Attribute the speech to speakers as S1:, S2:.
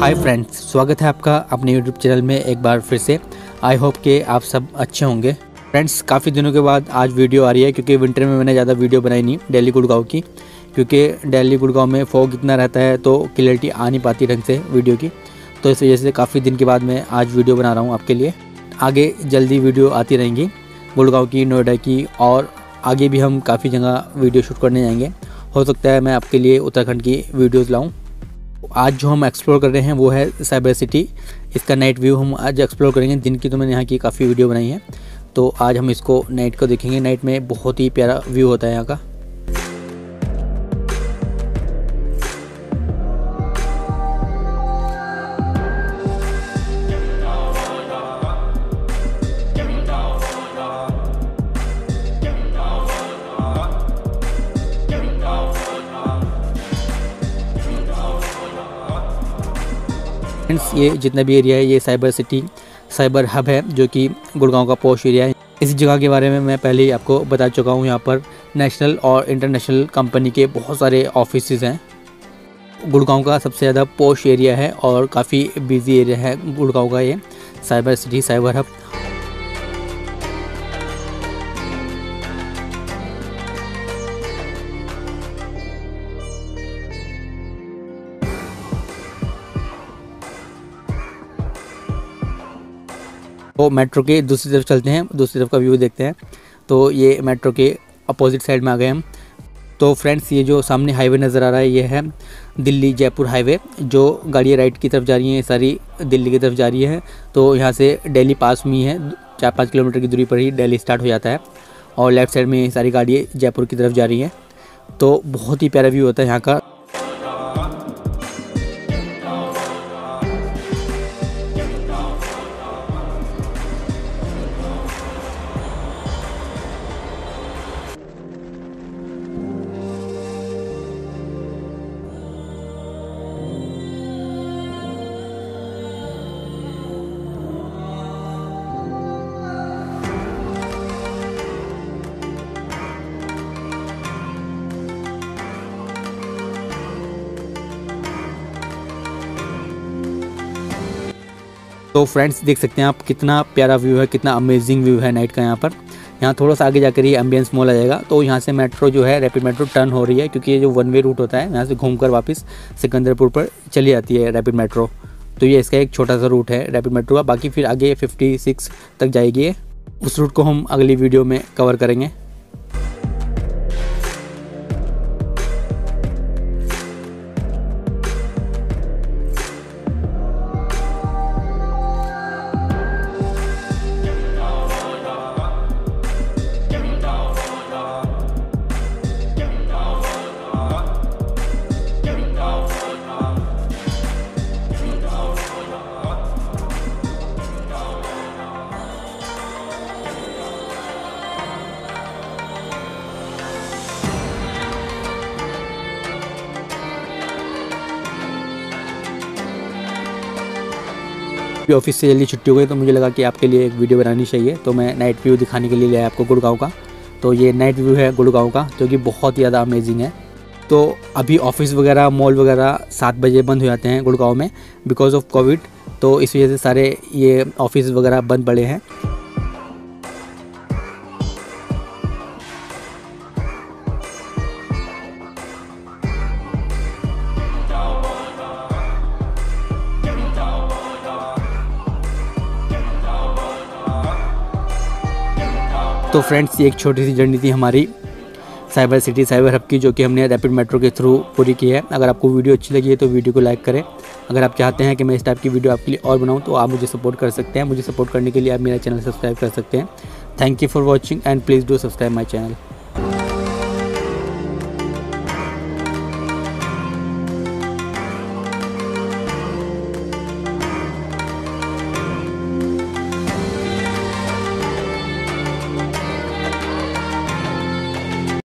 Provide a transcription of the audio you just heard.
S1: Hi friends स्वागत है आपका अपने यूट्यूब चैनल में एक बार फिर से। आई होप कि आप सब अच्छे होंगे। फ्रेंड्स काफ़ी दिनों के बाद आज वीडियो आ रही है क्योंकि विंटर में मैंने ज़्यादा वीडियो बनाई नहीं दिल्ली गुड़गांव की। क्योंकि दिल्ली गुड़गांव में फॉग इतना रहता है तो क्लियरिटी आ नहीं पाती ढंग से वीडियो की। तो इस वजह से काफ़ी दिन के बाद मैं आज वीडियो बना रहा हूँ आपके लिए। आगे जल्दी वीडियो आती रहेंगी गुड़गांव की नोएडा की और आगे भी हम काफ़ी जगह वीडियो शूट करने जाएँगे। हो सकता है मैं आपके लिए उत्तराखंड की वीडियोज़ लाऊँ। आज जो हम एक्सप्लोर कर रहे हैं वो है साइबर सिटी इसका नाइट व्यू हम आज एक्सप्लोर करेंगे। दिन की तो मैंने यहाँ की काफ़ी वीडियो बनाई है। तो आज हम इसको नाइट को देखेंगे। नाइट में बहुत ही प्यारा व्यू होता है यहाँ का। फ्रेंड्स ये जितना भी एरिया है, ये साइबर सिटी साइबर हब है, जो कि गुड़गांव का पोस्ट एरिया है। इस जगह के बारे में मैं पहले ही आपको बता चुका हूँ, यहाँ पर नेशनल और इंटरनेशनल कंपनी के बहुत सारे ऑफ़िस हैं। गुड़गांव का सबसे ज़्यादा पोस्ट एरिया है और काफ़ी बिज़ी एरिया है गुड़गांव का ये साइबर सिटी साइबर हब तो मेट्रो के दूसरी तरफ़ चलते हैं, दूसरी तरफ़ का व्यू देखते हैं। तो ये मेट्रो के अपोजिट साइड में आ गए हम। तो फ्रेंड्स ये जो सामने हाईवे नज़र आ रहा है, ये है दिल्ली जयपुर हाईवे जो गाड़ियाँ राइट की तरफ़ जा रही हैं सारी दिल्ली की तरफ़ जा रही है। तो यहाँ से दिल्ली पास में ही चार पाँच किलोमीटर की दूरी पर ही दिल्ली स्टार्ट हो जाता है। और लेफ़्ट साइड में सारी गाड़ियाँ जयपुर की तरफ़ जा रही हैं। तो बहुत ही प्यारा व्यू होता है यहाँ का। तो फ्रेंड्स, देख सकते हैं आप कितना प्यारा व्यू है, कितना अमेजिंग व्यू है नाइट का यहाँ पर। यहाँ थोड़ा सा आगे जाकर ये एम्बियंस मॉल आ जाएगा। तो यहाँ से मेट्रो जो है रैपिड मेट्रो टर्न हो रही है, क्योंकि ये जो वन वे रूट होता है, यहाँ से घूमकर वापस सिकंदरपुर पर चली जाती है रैपिड मेट्रो तो ये इसका एक छोटा सा रूट है रैपिड मेट्रो का। बाकी फिर आगे 56 तक जाएगी उस रूट को हम अगली वीडियो में कवर करेंगे। भी ऑफ़िस से जल्दी छुट्टी हो गई तो मुझे लगा कि आपके लिए एक वीडियो बनानी चाहिए। तो मैं नाइट व्यू दिखाने के लिए लिया आपको गुड़गांव का। तो ये नाइट व्यू है गुड़गांव का, जो कि बहुत ही ज़्यादा अमेजिंग है। तो अभी ऑफ़िस वगैरह मॉल वगैरह सात बजे बंद हो जाते हैं गुड़गांव में बिकॉज़ ऑफ़ कोविड तो इस वजह से सारे ये ऑफ़िस वगैरह बंद पड़े हैं। तो फ्रेंड्स, ये एक छोटी सी जर्नी थी हमारी साइबर सिटी साइबर हब की, जो कि हमने रैपिड मेट्रो के थ्रू पूरी की है। अगर आपको वीडियो अच्छी लगी है तो वीडियो को लाइक करें। अगर आप चाहते हैं कि मैं इस टाइप की वीडियो आपके लिए और बनाऊँ तो आप मुझे सपोर्ट कर सकते हैं। मुझे सपोर्ट करने के लिए आप मेरा चैनल सब्सक्राइब कर सकते हैं। Thank you for watching and please do subscribe my channel